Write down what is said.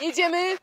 Jedziemy!